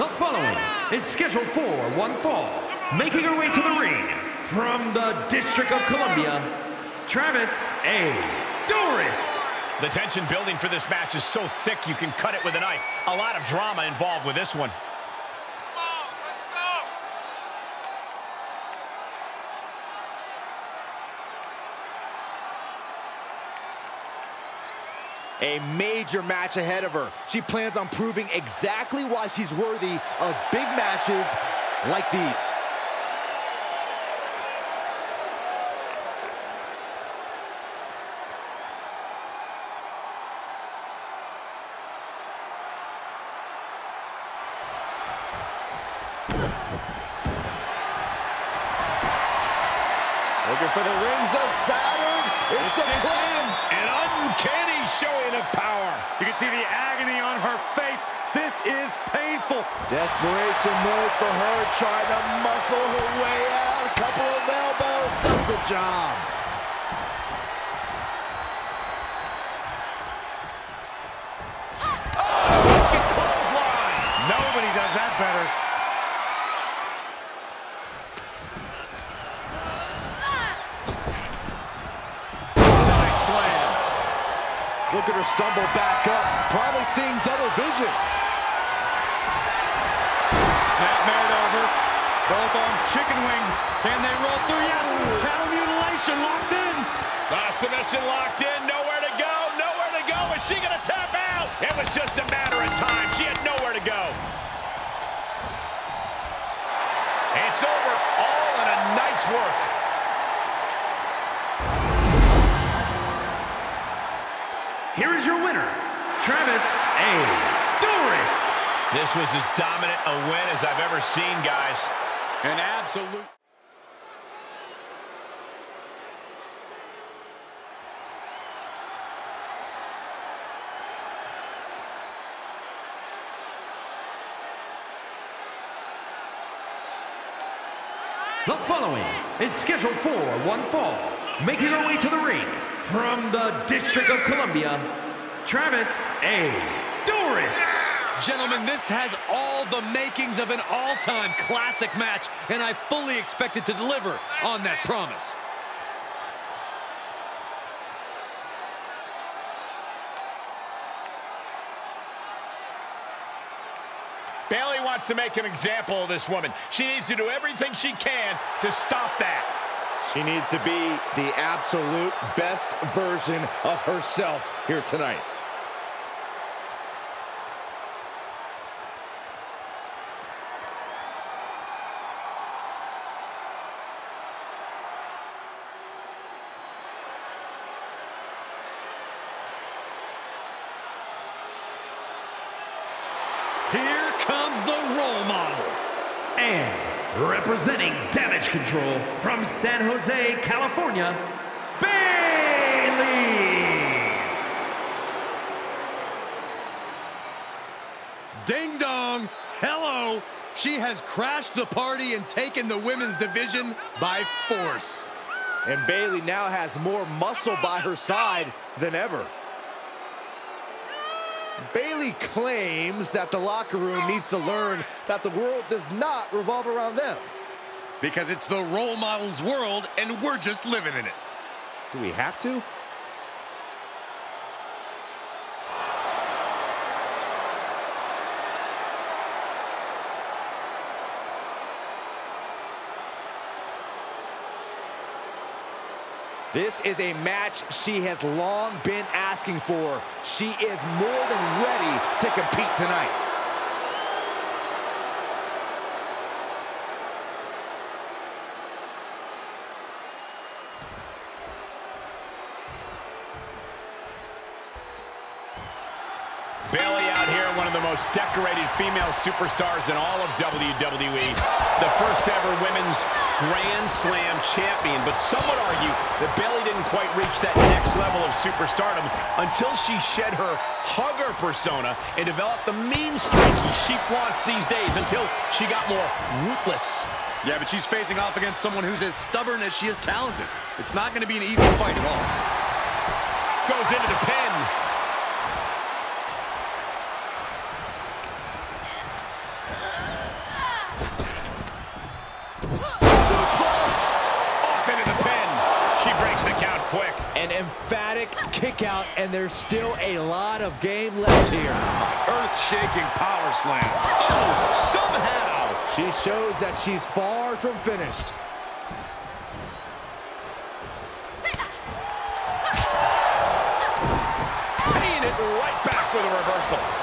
The following is scheduled for one fall, making her way to the ring from the District of Columbia, Travis A. Doris. The tension building for this match is so thick you can cut it with a knife. A lot of drama involved with this one. A major match ahead of her. She plans on proving exactly why she's worthy of big matches like these. Looking for the rings of Saturn. It's, It's a. showing of power. You can see the agony on her face. This is painful. Desperation mode for her, trying to muscle her way out. A couple of elbows does the job. Look at her stumble back up, probably seeing double vision. Snap Snapmared over. Both arms chicken wing. Can they roll through? Yes. Cattle mutilation locked in. Ah, submission locked in. Nowhere to go. Nowhere to go. Is she going to tap out? It was just a matter of time. She had nowhere to go. It's over. All in a nice work. Here is your winner, Travis A. Doris. This was as dominant a win as I've ever seen, guys. An absolute. The following is scheduled for one fall, making her way to the ring from the District of Columbia, Travis A. Doris. Gentlemen, this has all the makings of an all-time classic match, and I fully expect it to deliver on that promise. Bayley wants to make an example of this woman. She needs to do everything she can to stop that. She needs to be the absolute best version of herself here tonight. Here comes the role model. And representing Damage Control from San Jose, California, Bayley. Ding dong, hello. She has crashed the party and taken the women's division by force. And Bayley now has more muscle by her side than ever. Bayley claims that the locker room needs to learn that the world does not revolve around them. Because it's the role model's world, and we're just living in it. Do we have to? This is a match she has long been asking for. She is more than ready to compete tonight. Bayley out here, one of the most decorated female superstars in all of WWE. The first ever women's Grand Slam champion. But some would argue that Bayley didn't quite reach that next level of superstardom until she shed her hugger persona and developed the mean streaky she flaunts these days until she got more ruthless. Yeah, but she's facing off against someone who's as stubborn as she is talented. It's not going to be an easy fight at all. Goes into the pin. An emphatic kick out, and there's still a lot of game left here. Earth-shaking power slam. Oh, somehow. She shows that she's far from finished. Paying it right back with a reversal.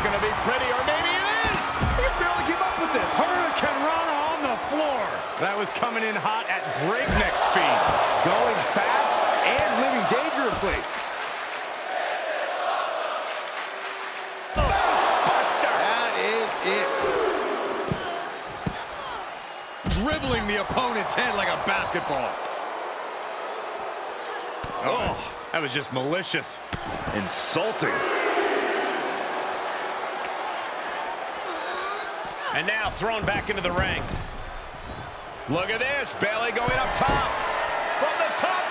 Not going to be pretty, or maybe it is. He can barely keep up with this. Hurricanrana on the floor. That was coming in hot at breakneck speed. Going fast and living dangerously. Facebuster. That is it. Dribbling the opponent's head like a basketball. Oh, that was just malicious. Insulting. And now thrown back into the ring. Look at this. Bayley going up top. From the top.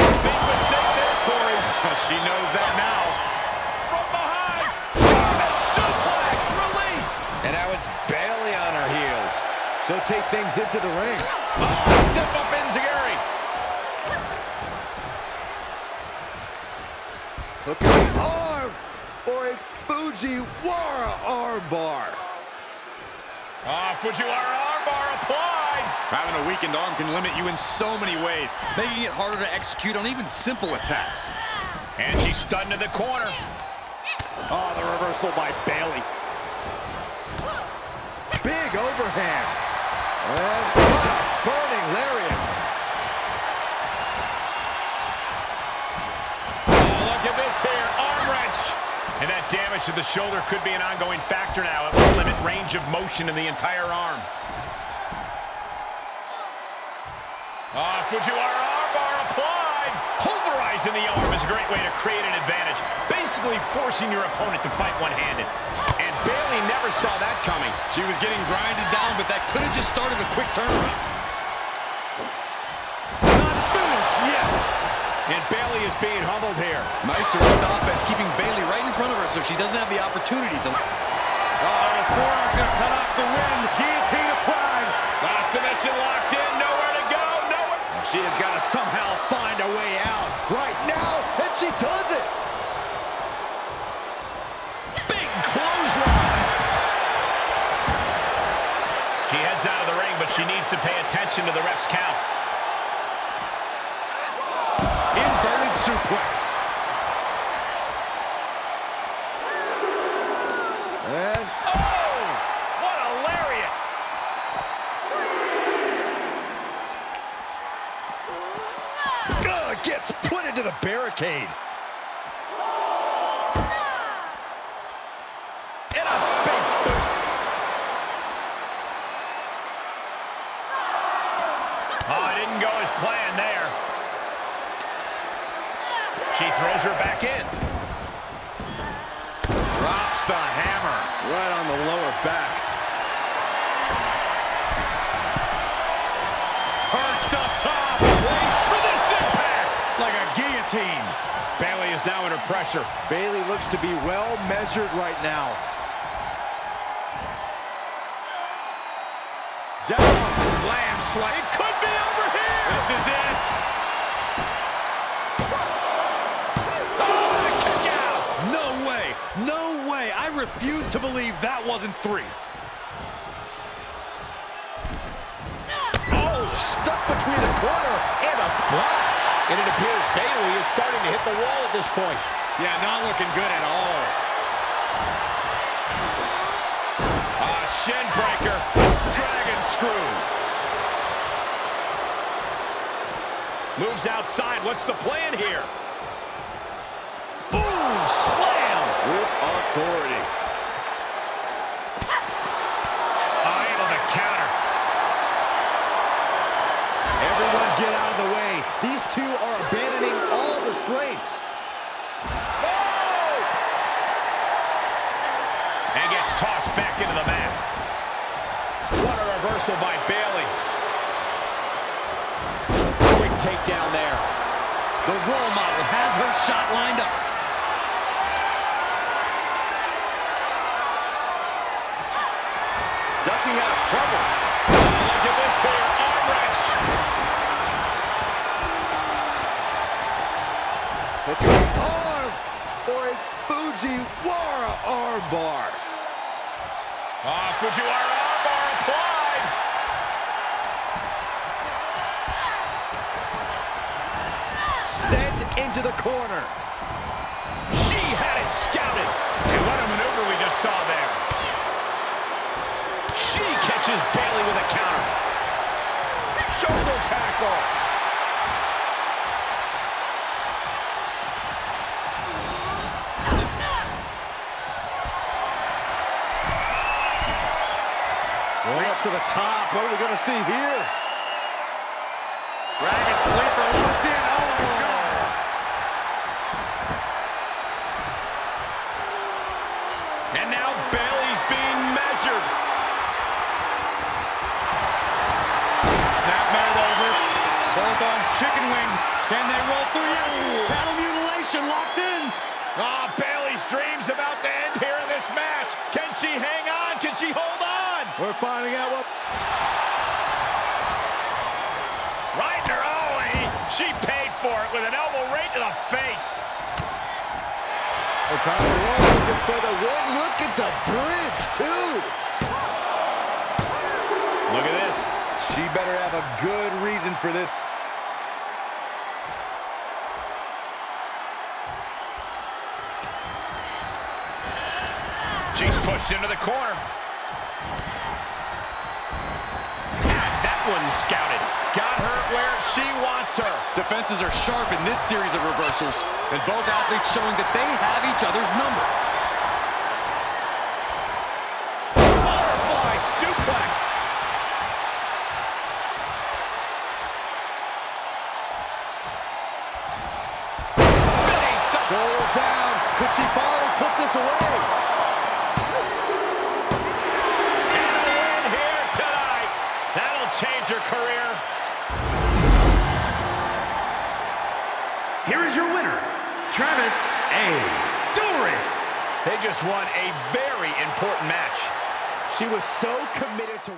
Big mistake there, Corey. she knows that now. From behind. German suplex release. And now it's Bayley on her heels. She'll take things into the ring. Oh, step up Enzuigiri. Look at the arm for a Fujiwara armbar. Ah, Fujiwara armbar applied. Having a weakened arm can limit you in so many ways, making it harder to execute on even simple attacks. And she's stunned in the corner. Oh, the reversal by Bayley. Big overhand. And wow, burning lariat. Oh, look at this here. Arm wrench. And that damage to the shoulder could be an ongoing factor now. It will limit range of motion in the entire arm. Ah, Fujiwara armbar applied. Pulverizing the arm is a great way to create an advantage. Basically forcing your opponent to fight one-handed. And Bayley never saw that coming. She was getting grinded down, but that could have just started a quick turnaround. Not finished yet. And Bayley is being humbled here. Nice direct offense, keeping Bayley right in front of her so she doesn't have the opportunity to... Uh-oh, forearm gonna cut off the wind. Guillotine applied. Ah, submission locked in. Nowhere to go. Nowhere. She has got to somehow find a way out right now, and she does it. Big clothesline. She heads out of the ring, but she needs to pay attention to the ref's count. Suplex. Bayley is now under pressure. Bayley looks to be well measured right now. Down. Lamb slide. It could be over here. This is it. Oh, and kick out. No way. No way. I refuse to believe that wasn't three. Oh, stuck between the corner and a splash. And it appears Bayley is starting to hit the wall at this point. Yeah, not looking good at all. Ah, shin breaker. Dragon screw. Moves outside. What's the plan here? The role model has her shot lined up. Ducking out of trouble. Look at this here. Arm wrench. Hook the arm for a Fujiwara armbar. Ah, Fujiwara into the corner. She had it scouted. And what a maneuver we just saw there. She catches Bayley with a counter. Shoulder tackle. Going up to the top. What are we going to see here? Arms chicken wing. Can they roll through? Yes. Cattle mutilation locked in. Ah, Bayley's dreams about to end here in this match. Can she hang on? Can she hold on? We're finding out what... Right in her oh, he, she paid for it with an elbow right to the face. They're trying to roll, looking for the win. Look at the bridge, too. Look at this. She better have a good reason for this. She's pushed into the corner. That one scouted. Got her where she wants her. Defenses are sharp in this series of reversals, and both athletes showing that they have each other's number. Butterfly suplex. Is your winner, Travis A. Doris. They just won a very important match. She was so committed to...